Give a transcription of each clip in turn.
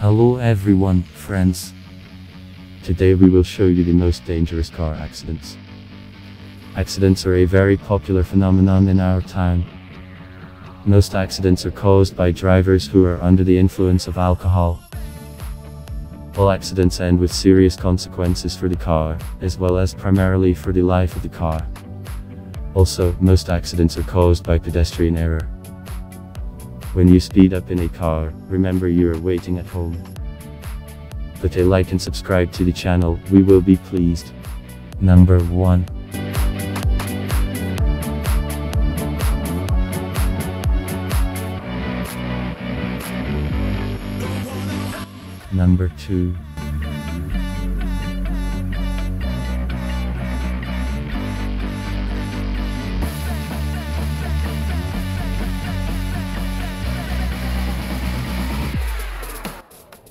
Hello everyone, friends. Today we will show you the most dangerous car accidents. Accidents are a very popular phenomenon in our time. Most accidents are caused by drivers who are under the influence of alcohol. All accidents end with serious consequences for the car, as well as primarily for the life of the car. Also, most accidents are caused by pedestrian error. When you speed up in a car, remember you are waiting at home. Put a like and subscribe to the channel, we will be pleased. Number 1. Number 2.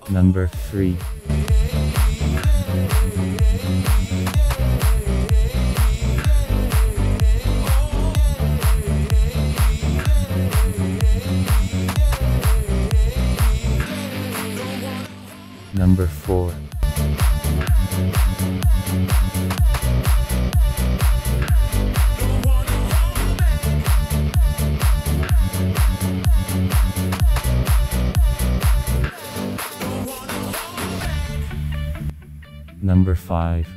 Number 3. Number 4. Number 5.